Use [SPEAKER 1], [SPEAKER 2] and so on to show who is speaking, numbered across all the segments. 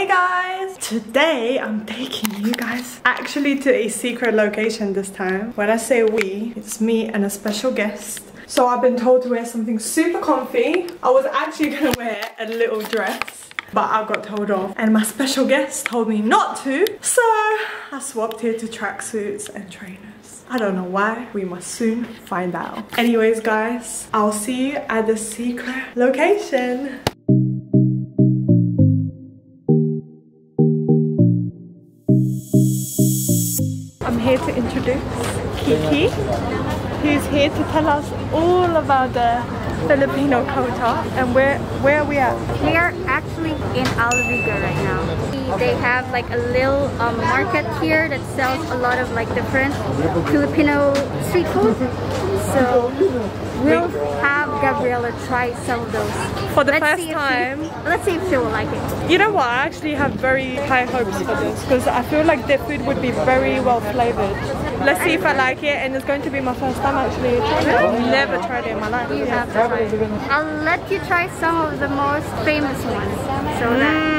[SPEAKER 1] Hey guys! Today I'm taking you guys actually to a secret location this time. When I say we, it's me and a special guest. So I've been told to wear something super comfy. I was actually gonna wear a little dress but I got told off and my special guest told me not to so I swapped here to tracksuits and trainers I don't know why we must soon find out anyways guys I'll see you at the secret location here to introduce Kiki who's here to tell us all about the Filipino culture and where where are we at?
[SPEAKER 2] We are actually in Al Rigga right now. They have like a little um, market here that sells a lot of like different Filipino street food. So we'll have Gabriela try some of those.
[SPEAKER 1] For the
[SPEAKER 2] Let's
[SPEAKER 1] first time.
[SPEAKER 2] She, let's see if she will like it.
[SPEAKER 1] You know what? I actually have very high hopes for this because I feel like their food would be very well flavored. Let's see if I like it and it's going to be my first time actually trying it. I've never tried it in my life.
[SPEAKER 2] You have to try it. I'll let you try some of the most famous ones. So that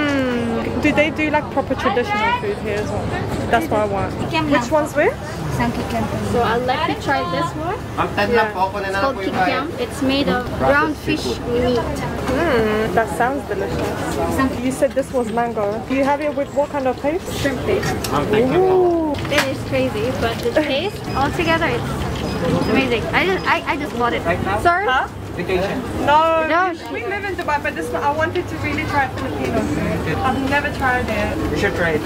[SPEAKER 1] Mm. Do they do like proper traditional food here as well? That's what I want. Which one's which?
[SPEAKER 2] So I'll let you try this one.
[SPEAKER 3] Ang tad lang po, kunin
[SPEAKER 2] It's called
[SPEAKER 3] po
[SPEAKER 2] kikiam. It's made of ground fish meat.
[SPEAKER 1] Mm, that sounds delicious. You said this was mango. Do you have it with what kind of paste?
[SPEAKER 2] Shrimp paste.
[SPEAKER 3] Ma'am, thank you po.
[SPEAKER 2] It is crazy, but the taste altogether it's amazing. I just I, I just bought it. Sir?
[SPEAKER 1] Huh?
[SPEAKER 3] Vacation.
[SPEAKER 1] No,
[SPEAKER 2] No,
[SPEAKER 1] we live in Dubai, but this I wanted to really try Filipino food. I've never tried it.
[SPEAKER 3] You should try it.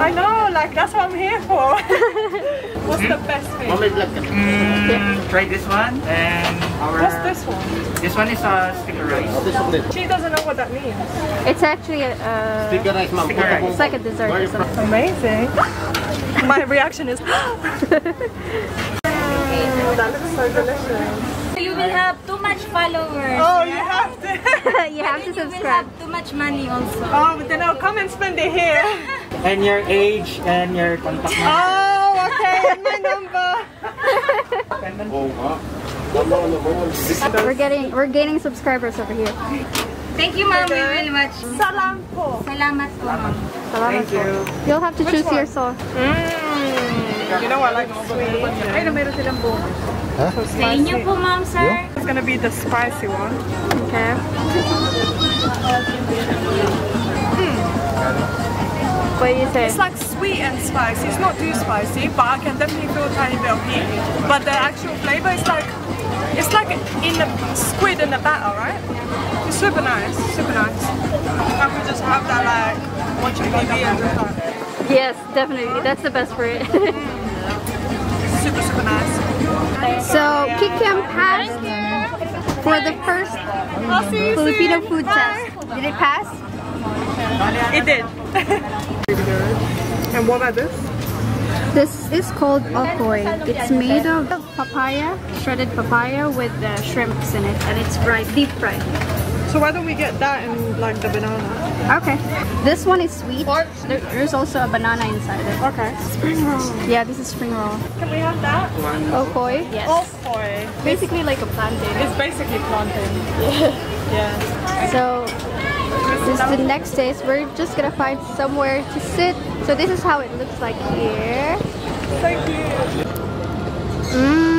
[SPEAKER 1] I know, like that's what I'm here for. What's the best thing?
[SPEAKER 3] Ma'am, may vlog ka.
[SPEAKER 4] Mm, try this one and our
[SPEAKER 1] What's this one?
[SPEAKER 4] this one is a sticker rice.
[SPEAKER 1] She doesn't know what that means.
[SPEAKER 2] It's actually a, uh,
[SPEAKER 3] Sticker rice, ma'am.
[SPEAKER 4] Sticker rice.
[SPEAKER 2] it's like a dessert or something.
[SPEAKER 1] Amazing. My reaction is. That looks so delicious.
[SPEAKER 5] You will have too much followers.
[SPEAKER 1] Oh, you have to.
[SPEAKER 2] you have to
[SPEAKER 5] You will
[SPEAKER 2] subscribe.
[SPEAKER 5] have too much money also.
[SPEAKER 1] Oh, but then I'll come and spend it here.
[SPEAKER 4] And your age and your contact number.
[SPEAKER 1] Oh, okay, and my number.
[SPEAKER 3] Oo nga. Tama ano mo.
[SPEAKER 2] We're getting we're gaining subscribers over here.
[SPEAKER 5] Thank you, ma'am. We will watch.
[SPEAKER 1] Salam po.
[SPEAKER 5] Salamat po, ma'am.
[SPEAKER 4] Thank you.
[SPEAKER 2] You'll have to choose
[SPEAKER 1] one?
[SPEAKER 2] your sauce.
[SPEAKER 1] Mm. You know I like sweet. Ay, meron silang So
[SPEAKER 5] Sa inyo po, ma'am, sir.
[SPEAKER 1] It's gonna be the spicy one.
[SPEAKER 2] Okay. Hmm. What do you say?
[SPEAKER 1] It's like sweet and spicy. It's not too spicy, but I can definitely feel a tiny bit of heat. But the actual flavor is like, it's like in the squid in the batter, right? It's super nice, super nice. I could just have that like watching TV and just like,
[SPEAKER 2] Yes, definitely. That's the best for it.
[SPEAKER 1] super, super nice.
[SPEAKER 2] So Kikiam passed for the first
[SPEAKER 1] I'll see you
[SPEAKER 2] Filipino
[SPEAKER 1] soon.
[SPEAKER 2] food
[SPEAKER 1] Bye.
[SPEAKER 2] test. Did it pass?
[SPEAKER 1] It did. and what about this?
[SPEAKER 2] This is called okoy. It's made of papaya, shredded papaya with uh, shrimps in it, and it's fried, deep fried.
[SPEAKER 1] So why don't we get that and like the banana?
[SPEAKER 2] Okay. This one is sweet. There, there's also a banana inside it.
[SPEAKER 1] Okay. Spring roll.
[SPEAKER 2] Yeah, this is spring roll.
[SPEAKER 1] Can we have that?
[SPEAKER 2] Oh, Okoy? Yes.
[SPEAKER 1] Oh boy.
[SPEAKER 2] Basically like a plantain.
[SPEAKER 1] It's basically plantain. Yeah. Yeah.
[SPEAKER 2] So this is the next day. So we're just gonna find somewhere to sit. So this is how it looks like here.
[SPEAKER 1] So cute. Mmm,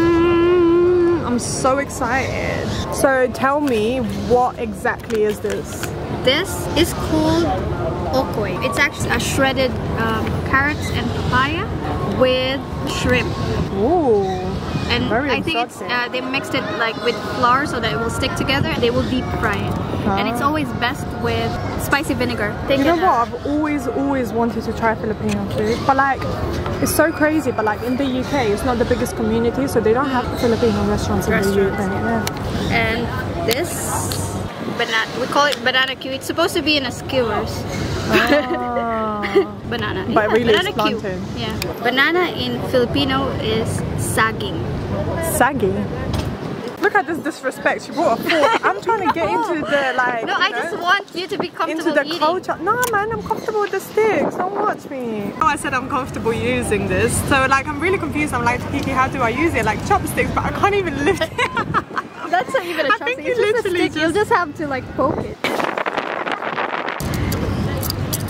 [SPEAKER 1] I'm so excited. So tell me, what exactly is this?
[SPEAKER 2] This is called okoy. It's actually a shredded um, carrots and papaya with shrimp.
[SPEAKER 1] Ooh.
[SPEAKER 2] And
[SPEAKER 1] Very
[SPEAKER 2] I think it's, uh, they mixed it like with flour so that it will stick together. And they will deep fry it. And it's
[SPEAKER 1] Ah.
[SPEAKER 2] always best with spicy vinegar. They
[SPEAKER 1] You know what? I've always, always wanted to try Filipino food. But like, it's so crazy. But like in the UK, it's not the biggest community, so they don't have Filipino restaurants, in the
[SPEAKER 2] Restaurants.
[SPEAKER 1] UK. Yeah.
[SPEAKER 2] And this banana, we call it banana Q. It's supposed to be in a skewers.
[SPEAKER 1] Ah.
[SPEAKER 2] banana.
[SPEAKER 1] But really
[SPEAKER 2] banana
[SPEAKER 1] plantain.
[SPEAKER 2] Yeah. Banana in Filipino is saging.
[SPEAKER 1] Sagging? Look at this disrespect. She brought a fork. I'm trying to get into the like.
[SPEAKER 2] No,
[SPEAKER 1] you
[SPEAKER 2] I
[SPEAKER 1] know,
[SPEAKER 2] just want you to be comfortable
[SPEAKER 1] into the
[SPEAKER 2] eating.
[SPEAKER 1] culture. No, man, I'm comfortable with the sticks. Don't watch me. Oh, I said I'm comfortable using this. So like, I'm really confused. I'm like, Kiki, how do I use it? Like chopsticks, but I can't even lift it.
[SPEAKER 2] That's not even a
[SPEAKER 1] I think
[SPEAKER 2] chopstick.
[SPEAKER 1] you
[SPEAKER 2] It's just a
[SPEAKER 1] literally
[SPEAKER 2] stick. You'll just have to like poke it.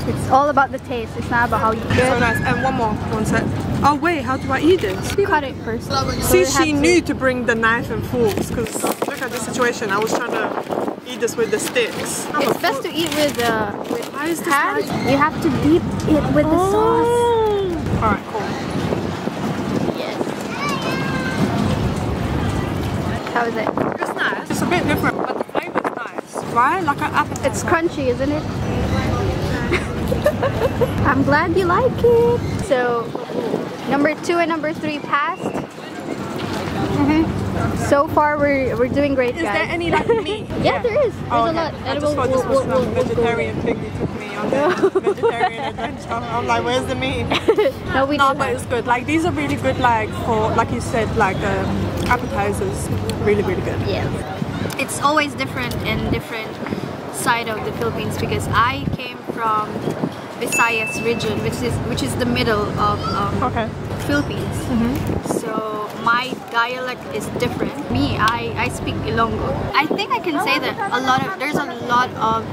[SPEAKER 2] It's all about the taste. It's not about how you do
[SPEAKER 1] So nice. And one more, one sec. Oh wait, how do I eat this?
[SPEAKER 2] You cut it first.
[SPEAKER 1] See,
[SPEAKER 2] we have
[SPEAKER 1] she
[SPEAKER 2] to-
[SPEAKER 1] knew to bring the knife and forks because look at the situation. I was trying to eat this with the sticks.
[SPEAKER 2] It's best to eat with uh, with
[SPEAKER 1] Why is
[SPEAKER 2] hands. You have to dip it with the sauce.
[SPEAKER 1] Oh. Alright, cool.
[SPEAKER 2] Yes. How is it?
[SPEAKER 1] It's nice. It's a bit different, but the flavour is nice. Right? Like an apple.
[SPEAKER 2] It's crunchy, isn't it? I'm glad you like it. So, number two and number three passed. Mhm. So far, we're we're doing great,
[SPEAKER 1] Is
[SPEAKER 2] guys.
[SPEAKER 1] there any like meat?
[SPEAKER 2] Yeah, there is. There's
[SPEAKER 1] Oh,
[SPEAKER 2] a
[SPEAKER 1] okay.
[SPEAKER 2] lot.
[SPEAKER 1] I
[SPEAKER 2] And
[SPEAKER 1] just
[SPEAKER 2] we'll-
[SPEAKER 1] thought this was
[SPEAKER 2] we'll-
[SPEAKER 1] some
[SPEAKER 2] we'll
[SPEAKER 1] vegetarian thing you took me on the vegetarian adventure. I'm like, where's the meat?
[SPEAKER 2] No, we
[SPEAKER 1] No, but it's good. Like these are really good. Like for like you said, like um, appetizers. Really, really good.
[SPEAKER 2] Yes. It's always different in different side of the Philippines because I came from Visayas region, which is which is the middle of um,
[SPEAKER 1] Okay.
[SPEAKER 2] Philippines. So my dialect is different. Me, I, I speak Ilonggo. I think I can say that a lot of there's a lot of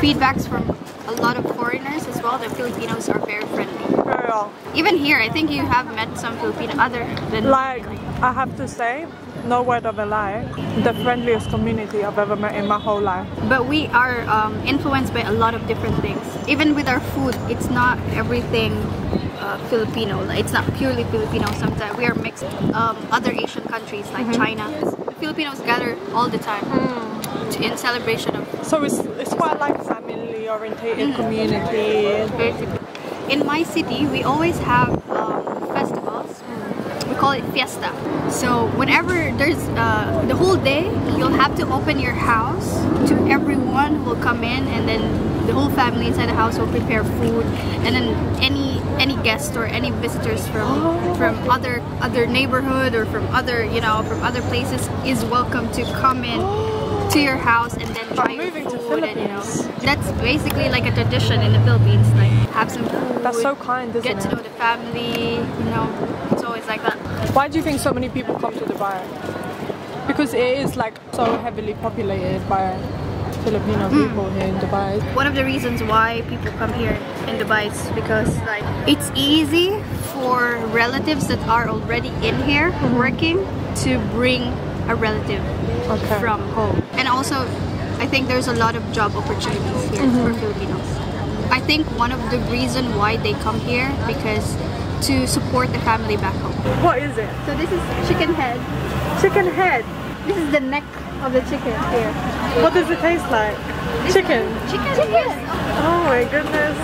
[SPEAKER 2] feedbacks from a lot of foreigners as well. The Filipinos are very friendly.
[SPEAKER 1] Very well.
[SPEAKER 2] Even here, I think you have met some Filipino other than
[SPEAKER 1] Like I have to say, no word of a lie, the friendliest community I've ever met in my whole life.
[SPEAKER 2] But we are um, influenced by a lot of different things. Even with our food, it's not everything uh, Filipino. It's not purely Filipino. Sometimes we are mixed. Um, other Asian countries like China, the Filipinos gather all the time to, in celebration of
[SPEAKER 1] So it's it's quite like family orientated community.
[SPEAKER 2] basically. In my city, we always have um, call it fiesta. So whenever there's uh, the whole day, you'll have to open your house to everyone who will come in, and then the whole family inside the house will prepare food, and then any any guest or any visitors from from other other neighborhood or from other you know from other places is welcome to come in to your house and then try your food and you know that's basically like a tradition in the Philippines like have some food
[SPEAKER 1] That's so kind, isn't
[SPEAKER 2] get to know the family you know it's always like that
[SPEAKER 1] Why do you think so many people come to Dubai? Because it is like so heavily populated by Filipino hmm. people here in Dubai.
[SPEAKER 2] one of the reasons why people come here in Dubai is because like it's easy for relatives that are already in here mm-hmm. working to bring a relative
[SPEAKER 1] Okay.
[SPEAKER 2] from home and also I think there's a lot of job opportunities here mm-hmm. for Filipinos I think one of the reason why they come here because to support the family back home
[SPEAKER 1] What is it?
[SPEAKER 2] so this is chicken head
[SPEAKER 1] Chicken head.
[SPEAKER 2] this is the neck of the chicken here
[SPEAKER 1] What does it taste like? Chicken.
[SPEAKER 2] chicken chicken
[SPEAKER 1] Oh my goodness.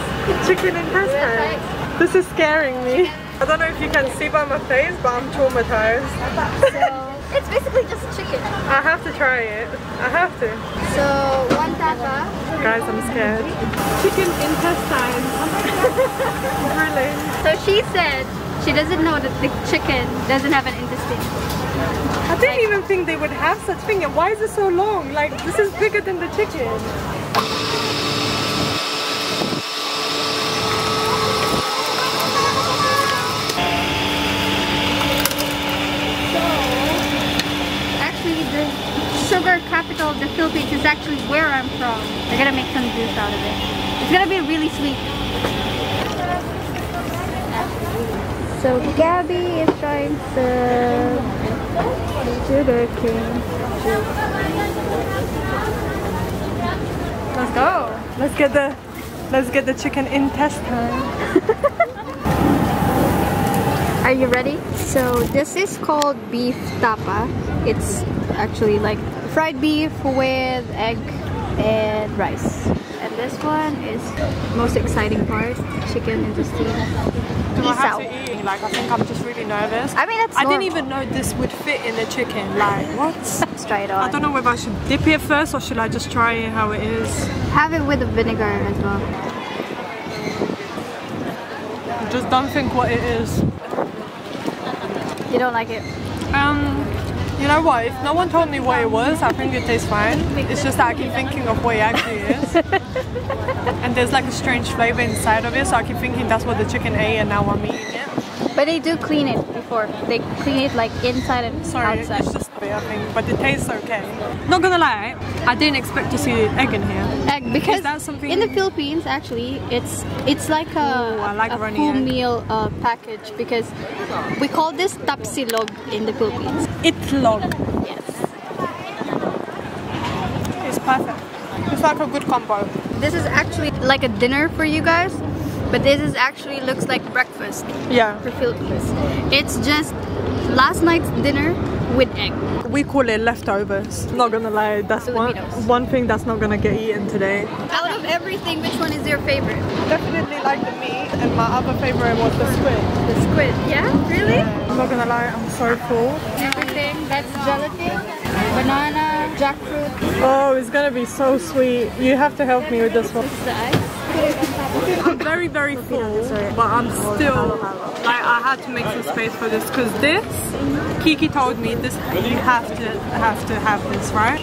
[SPEAKER 1] Chicken intestine. This is scaring me. I don't know if you can see by my face, but I'm traumatized.
[SPEAKER 2] it's basically just chicken
[SPEAKER 1] I have to try it. I have to.
[SPEAKER 2] So one tapa.
[SPEAKER 1] Guys, I'm scared. Chicken intestine. Oh really?
[SPEAKER 2] So she said she doesn't know that the chicken doesn't have an intestine.
[SPEAKER 1] I didn't even think they would have such thing. And why is it so long? Like, this is bigger than the chicken.
[SPEAKER 2] Actually, the sugar capital of the Philippines is actually where I'm from. They're gonna make some juice out of it. It's gonna be really sweet. So Gabby is trying some sugar cane juice.
[SPEAKER 1] Let's go. Let's get the let's get the chicken intestine.
[SPEAKER 2] Are you ready? So this is called beef tapa. It's actually like fried beef with egg and rice. And this one is most exciting part, chicken intestine.
[SPEAKER 1] Do I have to eat? Like, I think I'm just really nervous.
[SPEAKER 2] I mean, that's
[SPEAKER 1] I didn't even know this would fit in the chicken. Like, what?
[SPEAKER 2] Let's try it
[SPEAKER 1] I don't know whether I should dip it first or should I just try it how it is.
[SPEAKER 2] Have it with the vinegar as well.
[SPEAKER 1] Just don't think what it is.
[SPEAKER 2] You don't like it?
[SPEAKER 1] Um, you know what? If no one told me what it was, I think it tastes fine. It's just that I keep thinking of what it actually is. and there's like a strange flavor inside of it, so I keep thinking that's what the chicken ate and now I'm eating.
[SPEAKER 2] But they do clean it before. They clean it like inside and
[SPEAKER 1] Sorry,
[SPEAKER 2] outside.
[SPEAKER 1] it's just I think, but it tastes okay. Not gonna lie, I didn't expect to see egg in here.
[SPEAKER 2] Egg because
[SPEAKER 1] that something-
[SPEAKER 2] in the Philippines actually it's it's like a,
[SPEAKER 1] Ooh, like
[SPEAKER 2] a full
[SPEAKER 1] egg.
[SPEAKER 2] meal uh, package because we call this tapsilog in the Philippines.
[SPEAKER 1] Itlog.
[SPEAKER 2] Yes.
[SPEAKER 1] It's perfect. It's like a good combo.
[SPEAKER 2] This is actually like a dinner for you guys, but this is actually looks like breakfast
[SPEAKER 1] Yeah.
[SPEAKER 2] for Philippines. It's just last night's dinner with egg.
[SPEAKER 1] We call it leftovers. Not gonna lie, that's one, one thing that's not gonna get eaten today.
[SPEAKER 2] Out of everything, which one is your favorite?
[SPEAKER 1] Definitely like the meat, and my other favorite was the squid.
[SPEAKER 2] The squid. Yeah, really?
[SPEAKER 1] I'm not gonna lie, I'm so full.
[SPEAKER 2] Everything. That's gelatin, banana, jackfruit.
[SPEAKER 1] Oh, it's gonna be so sweet. You have to help me with this one.
[SPEAKER 2] This is the ice.
[SPEAKER 1] I'm very, very full, but I'm still like I had to make some space for this because this Kiki told me this you have to have to have this, right?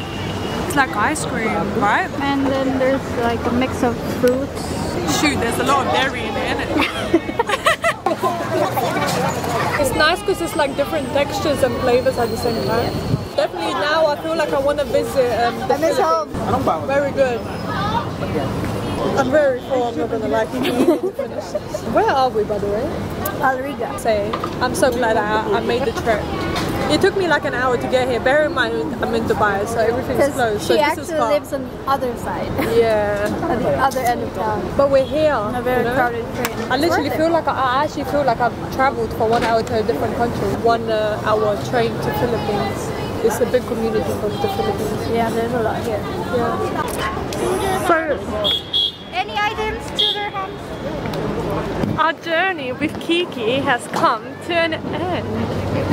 [SPEAKER 1] It's like ice cream, right?
[SPEAKER 2] And then there's like a mix of fruits.
[SPEAKER 1] Shoot, there's a lot of dairy in it, isn't it? it's nice because it's like different textures and flavors at the same time. Definitely now I feel like I want to visit um, the
[SPEAKER 2] miss home.
[SPEAKER 1] Very good. I'm very full, I'm not gonna lie. You need to finish. Where are we, by the way?
[SPEAKER 2] Al Rigga.
[SPEAKER 1] Say, I'm so glad I, I made the trip. It took me like an hour to get here. Bear in mind, I'm in Dubai, so everything's
[SPEAKER 2] Because
[SPEAKER 1] closed.
[SPEAKER 2] she
[SPEAKER 1] so this
[SPEAKER 2] actually
[SPEAKER 1] is far.
[SPEAKER 2] lives on the other side,
[SPEAKER 1] Yeah,
[SPEAKER 2] at the other end of town.
[SPEAKER 1] but we're here.
[SPEAKER 2] On a very
[SPEAKER 1] you know?
[SPEAKER 2] crowded train.
[SPEAKER 1] I literally feel
[SPEAKER 2] it.
[SPEAKER 1] like I, I actually feel like I've traveled for one hour to a different country. One uh, hour train to Philippines. It's a big community from the Philippines.
[SPEAKER 2] Yeah, there's a lot here.
[SPEAKER 1] Yeah. So
[SPEAKER 2] Any items to their house?
[SPEAKER 1] Our journey with Kiki has come to an end.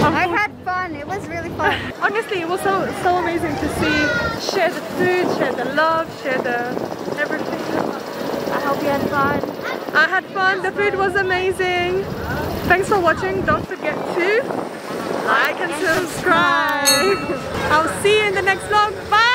[SPEAKER 2] I had fun. It was really fun.
[SPEAKER 1] Honestly, it was so so amazing to see, share the food, share the love, share the everything.
[SPEAKER 2] I hope you had fun.
[SPEAKER 1] I had fun. The food was amazing. Thanks for watching. Don't forget to like and subscribe. I'll see you in the next vlog. Bye.